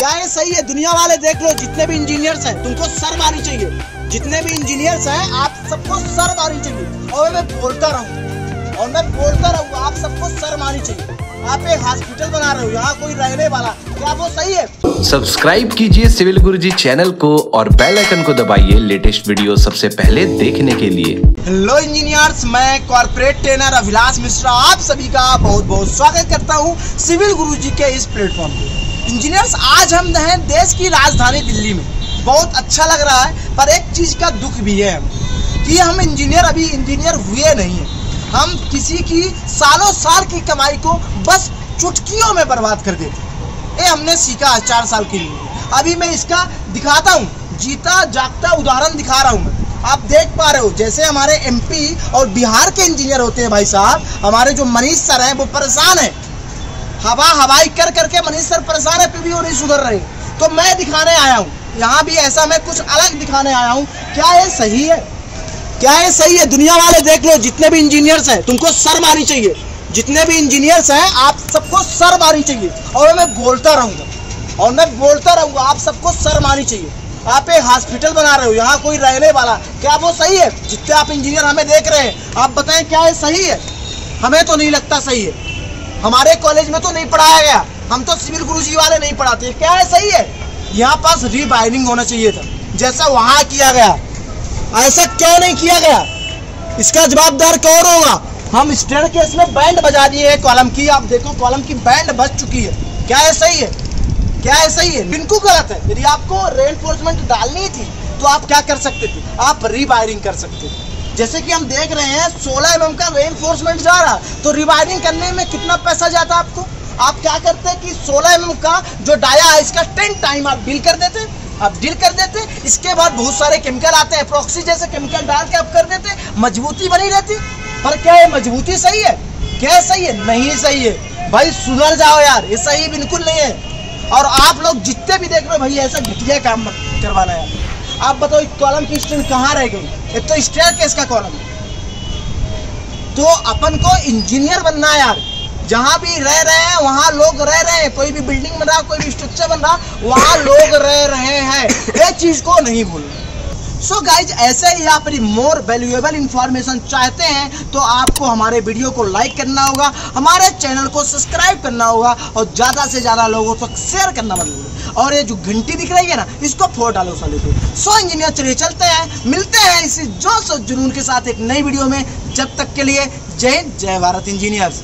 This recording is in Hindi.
क्या ये सही है दुनिया वाले देख लो जितने भी इंजीनियर्स हैं तुमको सर मारनी चाहिए। जितने भी इंजीनियर्स हैं आप सबको सर मारनी चाहिए। और मैं बोलता रहूँ और मैं बोलता रहूँ आप सबको सर मारनी चाहिए। आप एक हॉस्पिटल बना रहे हो यहाँ कोई रहने वाला क्या वो सही है? सब्सक्राइब कीजिए सिविल गुरुजी चैनल को और बेल आइकन को दबाइए लेटेस्ट वीडियो सबसे पहले देखने के लिए। हेलो इंजीनियर्स मैं कॉर्पोरेट ट्रेनर अभिलाष मिश्रा आप सभी का बहुत बहुत स्वागत करता हूँ सिविल गुरुजी के इस प्लेटफॉर्म पे। इंजीनियर्स, आज हम हैं देश की राजधानी दिल्ली में। बहुत अच्छा लग रहा है, पर एक चीज़ का दुख भी है कि हम इंजीनियर अभी इंजीनियर हुए नहीं है। हम किसी की सालों साल की कमाई को बस चुटकियों में बर्बाद कर देते ये हमने सीखा है चार साल के लिए। अभी मैं इसका दिखाता हूँ, जीता जागता उदाहरण दिखा रहा हूँ मैं। आप देख पा रहे हो, जैसे हमारे एमपी और बिहार के इंजीनियर होते हैं भाई साहब, हमारे जो मनीष सर हैं, वो परेशान है। हवा, हवाई कर करके मनीष सर परेशान है, फिर भी वो नहीं सुधर रहे। तो मैं दिखाने आया हूँ। यहाँ भी ऐसा मैं कुछ अलग दिखाने आया हूँ। क्या ये सही है? क्या ये सही है? दुनिया वाले देख लो, जितने भी इंजीनियर्स हैं, तुमको सर मारनी चाहिए। जितने भी इंजीनियर्स हैं, आप सबको सर मारनी चाहिए। और मैं बोलता रहूँगा। और मैं बोलता रहूँगा, आप सबको सर मारनी चाहिए। आप एक हॉस्पिटल बना रहे हो, यहाँ कोई रहने वाला। क्या वो सही है? जितने आप इंजीनियर हमें देख रहे हैं, आप बताएँ क्या ये सही है? हमें तो नहीं लगता सही है। हमारे कॉलेज में तो नहीं पढ़ाया गया। हम तो सिविल गुरुजी वाले नहीं पढ़ाते। क्या है, सही है? यहाँ पास रीबाइंडिंग होना चाहिए था। जैसा वहाँ किया गया, ऐसा क्यों नहीं किया गया? इसका जवाबदार कौन होगा? हम स्टेयर केस में बैंड बजा दिए है कॉलम की। आप देखो कॉलम की बैंड बज चुकी है। क्या है, सही है? क्या है, सही है? बिल्कुल गलत है। यदि आपको रेनफोर्समेंट डालनी थी तो आप क्या कर सकते थे? आप रिवायरिंग कर सकते थे। जैसे कि हम देख रहे हैं 16 एम का रेनफोर्समेंट जा रहा तो रिवायरिंग करने में कितना पैसा जाता आपको? आप क्या करते हैं कि 16 एम का जो डाया है इसका टेन टाइम आप बिल कर देते, आप डील कर देते, इसके बाद बहुत सारे केमिकल आते हैं प्रोक्सी जैसे केमिकल डाल के आप कर देते, मजबूती बनी रहती। पर क्या है मजबूती सही है? क्या सही है? नहीं सही है। भाई सुधर जाओ यार, ये सही बिल्कुल नहीं है। और आप लोग जितने भी देख रहे हो, भाई ऐसा घटिया काम करवाना यार। आप बताओ कॉलम की स्ट्रेंथ कहाँ रह गई? एक तो स्टेयर केस का कॉलम तो अपन को इंजीनियर बनना है यार। जहाँ भी रह रहे हैं वहाँ लोग रह रहे हैं। कोई भी बिल्डिंग बन रहा कोई भी स्ट्रक्चर बन रहा वहाँ लोग रह रहे हैं। ये चीज़ को नहीं भूलना। सो so गाइज़ ऐसे ही आप मोर वैल्यूएबल इंफॉर्मेशन चाहते हैं तो आपको हमारे वीडियो को लाइक करना होगा, हमारे चैनल को सब्सक्राइब करना होगा, और ज़्यादा से ज़्यादा लोगों तक शेयर करना मत और ये जो घंटी दिख रही है ना, इसको फोड़ डालो साले को सो इंजीनियर चलिए चलते हैं। मिलते हैं इसी जोश और जुनून के साथ एक नई वीडियो में। जब तक के लिए, जय हिंद जय भारत इंजीनियर्स